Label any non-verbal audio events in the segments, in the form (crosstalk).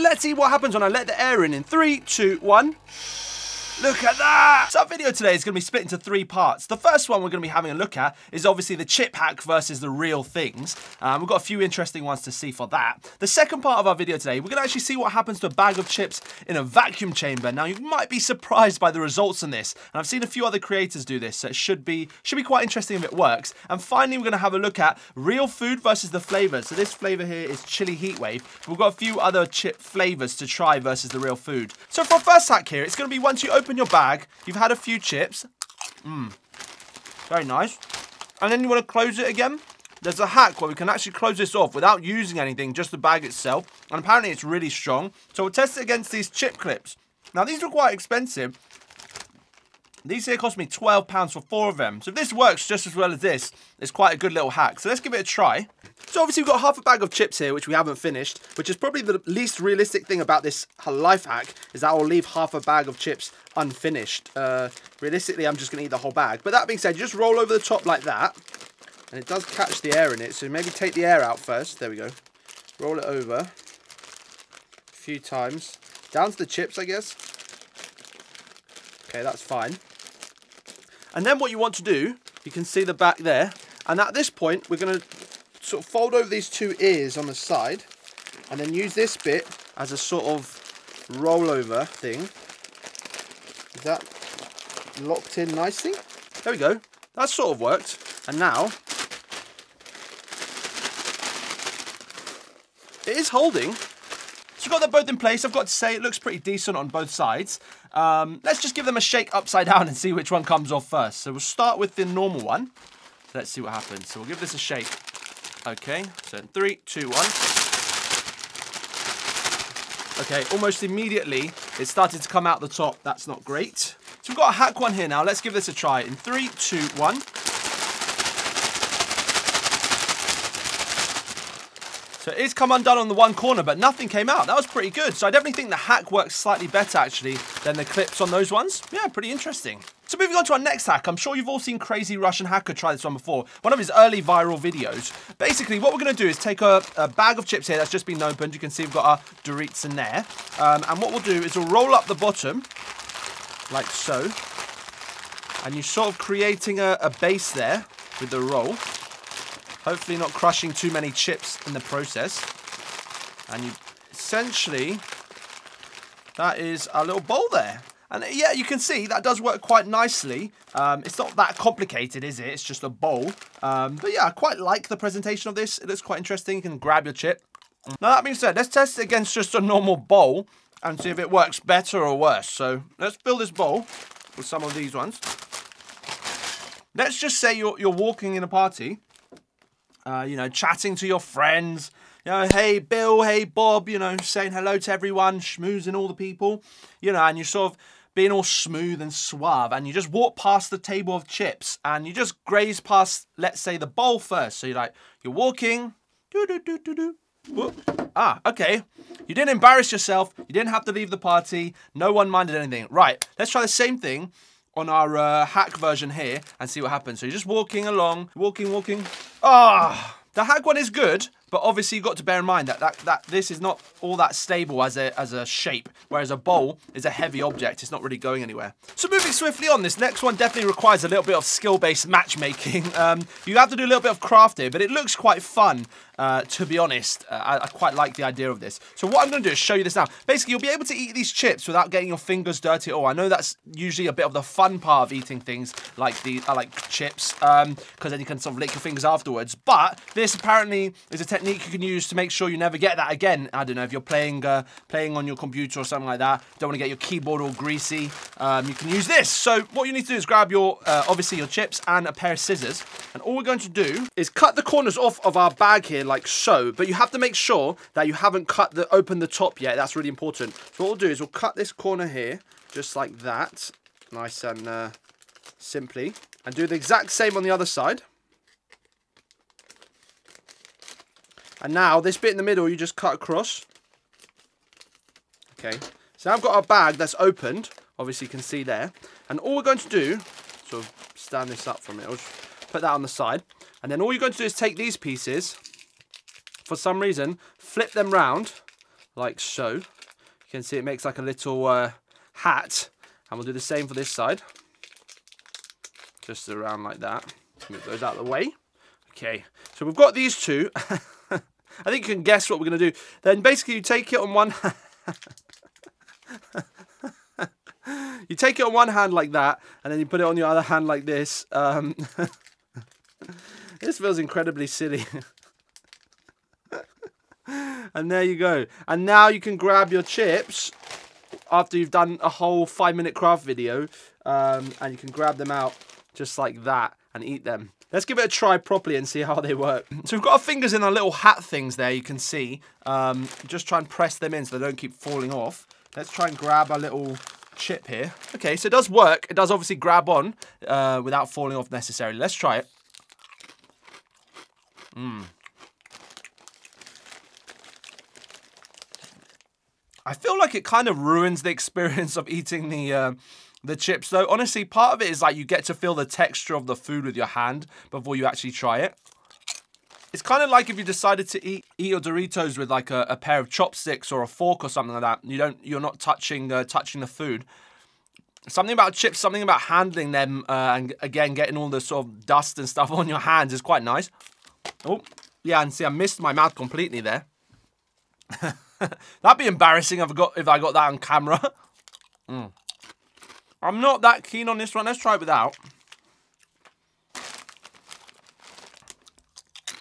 Let's see what happens when I let the air in in three, two, one. Look at that! So our video today is going to be split into three parts. The first one we're going to be having a look at is obviously the chip hack versus the real things. Um, we've got a few interesting ones to see for that. The second part of our video today, we're going to actually see what happens to a bag of chips in a vacuum chamber. Now, you might be surprised by the results in this, and I've seen a few other creators do this, so it should be, should be quite interesting if it works. And finally, we're going to have a look at real food versus the flavors. So this flavor here is chili heatwave. We've got a few other chip flavors to try versus the real food. So for our first hack here, it's going to be once you open open your bag, you've had a few chips. Mmm. Very nice. And then you want to close it again. There's a hack where we can actually close this off without using anything, just the bag itself. And apparently it's really strong. So we'll test it against these chip clips. Now these are quite expensive. These here cost me £12 for four of them. So if this works just as well as this, it's quite a good little hack. So let's give it a try. So obviously we've got half a bag of chips here, which we haven't finished, which is probably the least realistic thing about this life hack, is that I'll leave half a bag of chips unfinished. Uh, realistically, I'm just going to eat the whole bag. But that being said, you just roll over the top like that, and it does catch the air in it, so maybe take the air out first. There we go. Roll it over a few times. Down to the chips, I guess. Okay, that's fine. And then what you want to do, you can see the back there, and at this point, we're going to sort of fold over these two ears on the side, and then use this bit as a sort of rollover thing. Is that locked in nicely? There we go. That sort of worked. And now, it is holding. So got them both in place. I've got to say, it looks pretty decent on both sides. Um, let's just give them a shake upside down and see which one comes off first. So we'll start with the normal one. Let's see what happens. So we'll give this a shake. Okay, so in three, two, one. Okay, almost immediately it started to come out the top. That's not great. So we've got a hack one here now. Let's give this a try. In three, two, one. So it is come undone on the one corner, but nothing came out. That was pretty good. So I definitely think the hack works slightly better, actually, than the clips on those ones. Yeah, pretty interesting. So moving on to our next hack, I'm sure you've all seen Crazy Russian Hacker try this one before, one of his early viral videos. Basically, what we're going to do is take a, a, bag of chips here that's just been opened. You can see we've got our Doritos in there. Um, and what we'll do is we'll roll up the bottom, like so. And you're sort of creating a, a base there with the roll. Hopefully not crushing too many chips in the process. And you essentially, that is a little bowl there. And yeah, you can see that does work quite nicely. Um, it's not that complicated, is it? It's just a bowl. Um, but yeah, I quite like the presentation of this. It looks quite interesting. You can grab your chip. Now that being said, let's test it against just a normal bowl and see if it works better or worse. So let's fill this bowl with some of these ones. Let's just say you're, you're walking in a party uh, you know, chatting to your friends, you know, hey Bill, hey Bob, you know, saying hello to everyone, schmoozing all the people, you know, and you're sort of being all smooth and suave, and you just walk past the table of chips, and you just graze past, let's say, the bowl first. So you're like, you're walking, doo doo doo doo. Whoop. Ah, okay. You didn't embarrass yourself. You didn't have to leave the party. No one minded anything. Right, let's try the same thing on our uh, hack version here and see what happens. So you're just walking along, walking, walking. Ah, oh, the hack one is good, but obviously you've got to bear in mind that, that, that this is not all that stable as a, as a shape, whereas a bowl is a heavy object. It's not really going anywhere. So moving swiftly on, this next one definitely requires a little bit of skill-based matchmaking. (laughs) Um, you have to do a little bit of craft here, but it looks quite fun, uh, to be honest. Uh, I, I, quite like the idea of this. So what I'm going to do is show you this now. Basically, you'll be able to eat these chips without getting your fingers dirty at all. I know that's usually a bit of the fun part of eating things like the I like chips, because um, then you can sort of lick your fingers afterwards. But this apparently is a technique you can use to make sure you never get that again. I don't know, if you're playing uh, playing on your computer or something like that, don't want to get your keyboard all greasy, um, you can use this. So what you need to do is grab your, uh, obviously your chips and a pair of scissors. And all we're going to do is cut the corners off of our bag here like so. But you have to make sure that you haven't cut the open the top yet. That's really important. So what we'll do is we'll cut this corner here, just like that. Nice and uh, simply. And do the exact same on the other side. And now, this bit in the middle, you just cut across. Okay. So now I've got our bag that's opened. Obviously, you can see there. And all we're going to do, of stand this up from it. I'll just put that on the side. And then all you're going to do is take these pieces, for some reason, flip them round, like so. You can see it makes like a little uh, hat. And we'll do the same for this side. Just around like that. Move those out of the way. Okay, so we've got these two. (laughs) I think you can guess what we're going to do. Then basically you take it on one (laughs) You take it on one hand like that, and then you put it on your other hand like this. Um, (laughs) this feels incredibly silly. (laughs) and there you go. And now you can grab your chips after you've done a whole five minute craft video um, and you can grab them out just like that and eat them. Let's give it a try properly and see how they work. (laughs) So we've got our fingers in our little hat things there, you can see. Um, just try and press them in so they don't keep falling off. Let's try and grab our little chip here. Okay, so it does work. It does obviously grab on uh, without falling off necessarily. Let's try it. Mmm. I feel like it kind of ruins the (laughs) experience of eating the uh, the chips though. Honestly, part of it is like you get to feel the texture of the food with your hand before you actually try it. It's kind of like if you decided to eat eat your Doritos with like a, a pair of chopsticks or a fork or something like that. You don't you're not touching uh, touching the food. Something about chips, something about handling them, uh, and again getting all the sort of dust and stuff (laughs) on your hands is quite nice. Oh, yeah, and see, I missed my mouth completely there. (laughs) That'd be embarrassing if I got if I got that on camera. (laughs) Mm. I'm not that keen on this one. Let's try it without.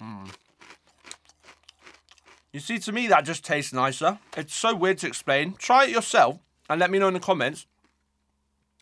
Mm. You see, to me, that just tastes nicer. It's so weird to explain. Try it yourself and let me know in the comments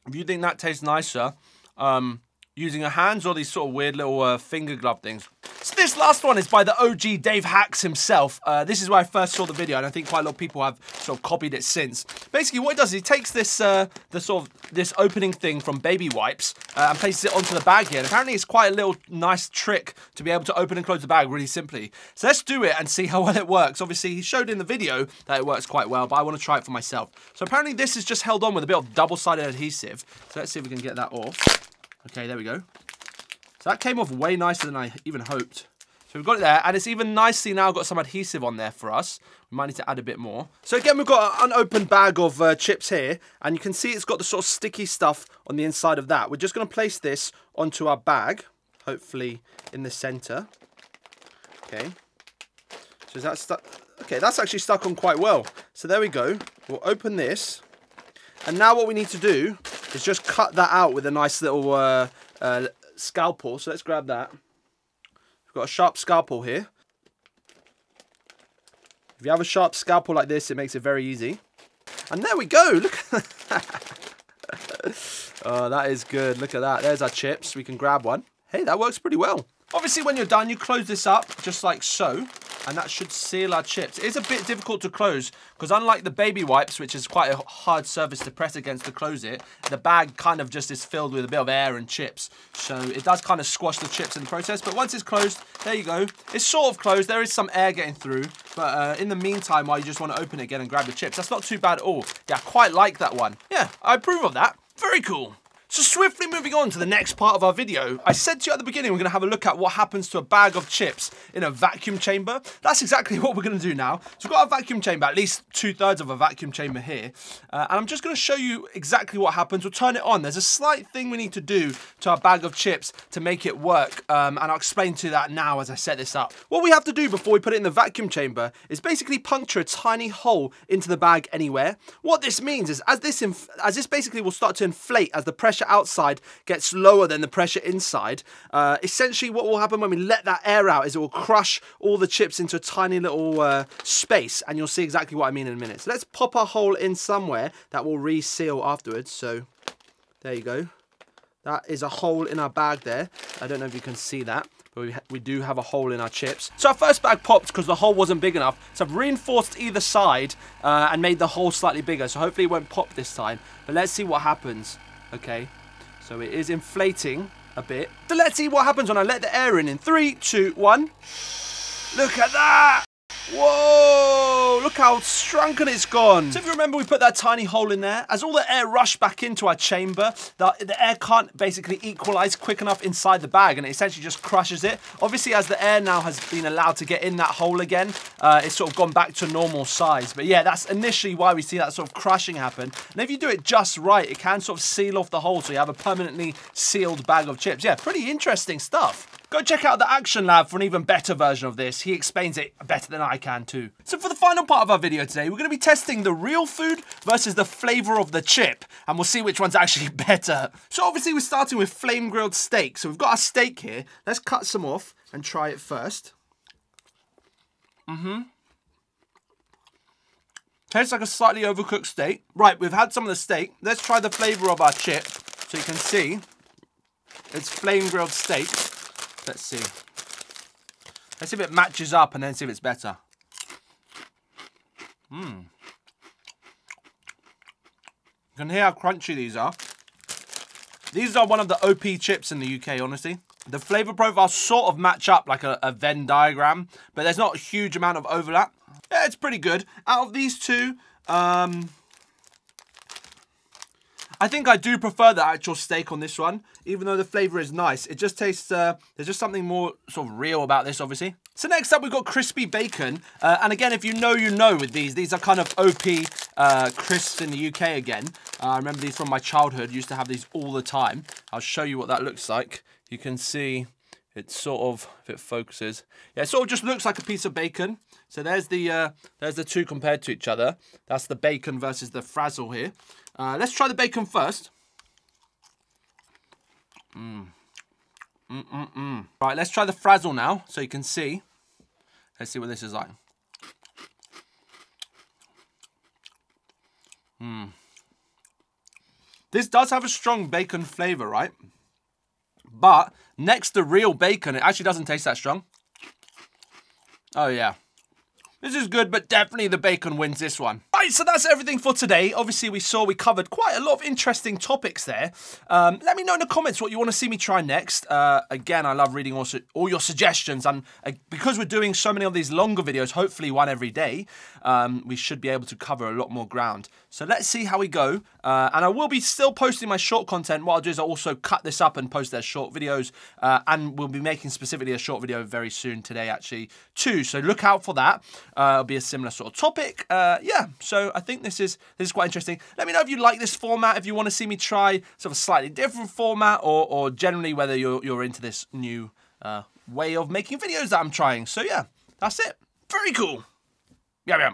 if you think that tastes nicer um, using your hands or these sort of weird little uh, finger glove things. So this last one is by the OG Dave Hax himself. Uh, this is where I first saw the video, and I think quite a lot of people have sort of copied it since. Basically, what he does is he takes this, uh, the sort of this opening thing from baby wipes uh, and places it onto the bag here. And apparently, it's quite a little nice trick to be able to open and close the bag really simply. So let's do it and see how (laughs) well it works. Obviously, he showed in the video that it works quite well, but I want to try it for myself. So apparently, this is just held on with a bit of double-sided adhesive. So let's see if we can get that off. Okay, there we go. So that came off way nicer than I even hoped. So we've got it there, and it's even nicely now got some adhesive on there for us. We might need to add a bit more. So again, we've got an unopened bag of uh, chips here, and you can see it's got the sort of sticky stuff on the inside of that. We're just going to place this onto our bag, hopefully in the center. Okay. So is that stuck? Okay, that's actually stuck on quite well. So there we go. We'll open this. And now what we need to do is just cut that out with a nice little uh, uh, scalpel. So let's grab that. We've got a sharp scalpel here. If you have a sharp scalpel like this, it makes it very easy. And there we go. Look (laughs) oh, that is good. Look at that. There's our chips. We can grab one. Hey, that works pretty well. Obviously, when you're done, you close this up just like so and that should seal our chips. It is a bit difficult to close because unlike the baby wipes, which is quite a hard surface to press against to close it, the bag kind of just is filled with a bit of air and chips. So it does kind of squash the chips in the process. But once it's closed, there you go. It's sort of closed. There is some air getting through. But uh, in the meantime, while you just want to open it again and grab the chips, that's not too bad at all. Yeah, I quite like that one. Yeah, I approve of that. Very cool. So swiftly moving on to the next part of our video, I said to you at the beginning we're going to have a look at what happens to a bag of chips in a vacuum chamber. That's exactly (laughs) what we're going to do now. So we've got a vacuum chamber, at least two thirds of a vacuum chamber here. Uh, and I'm just going to show you exactly what happens. We'll turn it on. There's a slight thing we need to do to our bag of chips to make it work. Um, and I'll explain to you that now as I set this up. What we have to do before we put it in the vacuum chamber is basically puncture a tiny hole into the bag anywhere. What this means is as this, as this basically will start to inflate as the pressure pressure outside gets lower than the pressure inside, uh, essentially what will happen when we let that air out is it will crush all the chips into a tiny little uh, space, and you'll see exactly what I mean in a minute. So let's pop a hole in somewhere that will reseal afterwards. So there you go. That is a hole in our bag there. I don't know if you can see that but we, we do have a hole in our chips. So our first bag popped because the hole wasn't big enough. So I've reinforced either side uh, and made the hole slightly bigger. So hopefully it won't pop this time. But let's see what happens okay? So it is inflating a bit. So let's see what happens when I let the air in in three, two, one. Look at that! Whoa, look how shrunken it's gone. So if you remember, we put that tiny hole in there. As all the air rushed back into our chamber, the, the air can't basically equalize quick enough inside the bag and it essentially just crushes it. Obviously, as the air now has been allowed to get in that hole again, uh, it's sort of gone back to normal size. But yeah, that's initially why we see that sort of crushing happen. And if you do it just right, it can sort of seal off the hole so you have a permanently sealed bag of chips. Yeah, pretty interesting stuff. Go check out the Action Lab for an even better version of this. He explains it better than I can too. So for the final part of our video today, we're going to be testing the real food versus the flavour of the chip. And we'll see which one's (laughs) actually better. So obviously we're starting with flame grilled steak. So we've got our steak here. Let's cut some off and try it first. Mm-hmm. Tastes like a slightly overcooked steak. Right, we've had some of the steak. Let's try the flavour of our chip. So you can see it's flame grilled steak. Let's see. Let's see if it matches up and then see if it's better. Mmm. You can hear how crunchy these are. These are one of the OP chips in the UK, honestly. The flavour profiles sort of match up like a, a Venn diagram, but there's not a huge amount of overlap. Yeah, it's pretty good. Out of these two, um, I think I do prefer the actual steak on this one, even though the flavour is nice. It just tastes, uh, there's just something more sort of real about this, obviously. So next up, we've got crispy bacon. Uh, and again, if you know, you know with these. These are kind of OP uh, crisps in the UK again. Uh, I remember these from my childhood. Used to have these all the time. I'll show you what that looks like. You can see it's sort of, if it focuses, yeah, it sort of just looks like a piece of bacon. So there's the uh, there's the two compared to each other. That's the bacon versus the frazzle here. Uh, let's try the bacon first. Mm. Mm -mm -mm. Right, let's try the frazzle now, so you can see. Let's see what this is like. Mm. This does have a strong bacon flavour, right? But next to real bacon, it actually doesn't taste that strong. Oh, yeah. This is good, but definitely the bacon wins this one. Right, so that's everything for today. Obviously, we saw we covered quite a lot of interesting topics there. Um, let me know in the comments what you want to see me try next. Uh, again, I love reading also all your suggestions. And uh, because we're doing so many of these longer videos, hopefully one every day, um, we should be able to cover a lot more ground. So let's see how we go. Uh, and I will be still posting my short content. What I'll do is I'll also cut this up and post their short videos. Uh, and we'll be making specifically a short video very soon today, actually, too. So look out for that. Uh, it'll be a similar sort of topic. Uh, yeah, so I think this is this is quite interesting. Let me know if you like this format, if you want to see me try sort of a slightly different format, or, or generally whether you're, you're into this new uh, way of making videos that I'm trying. So yeah, that's it. Very cool. Yeah, yeah.